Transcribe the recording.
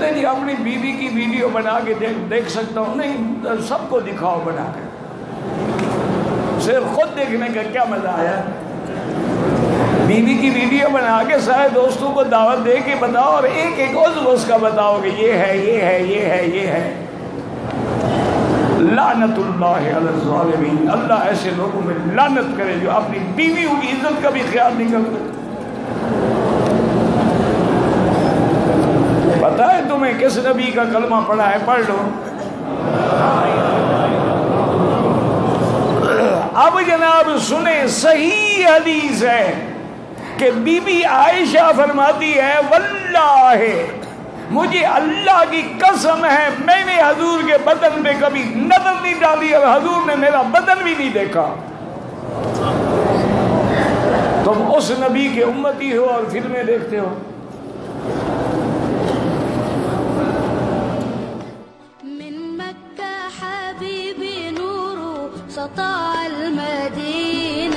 کہتے ہیں جی اپنی بیوی کی ویڈیو بنا کے دیکھ دیکھ سکتا ہوں۔ نہیں، سب کو دکھاؤ بنا کے۔ صرف خود دیکھنے کا کیا مزہ آیا؟ بیوی کی ویڈیو بنا کے سارے دوستوں کو دعوت دے کے بتاؤ اور ایک ایک عضو اس کا بتاؤ کہ یہ ہے یہ ہے یہ ہے یہ ہے۔ لعنت اللہ علی الظالمین۔ اللہ ایسے لوگوں میں لعنت کرے جو اپنی بیویوں کی عزت کا بھی خیال نہیں کرتے۔ کس نبی کا کلمہ پڑھا ہے، پڑھ لو۔ اب جناب سنیں، صحیح حدیث ہے کہ بی بی عائشہ فرماتی ہے، واللہ، مجھے اللہ کی قسم ہے، میں نے حضور کے بدن پہ کبھی نظر نہیں ڈالی اور حضور نے میرا بدن بھی نہیں دیکھا۔ تم اس نبی کے امتی ہو اور فلمیں دیکھتے ہو۔ استطاع المدينة.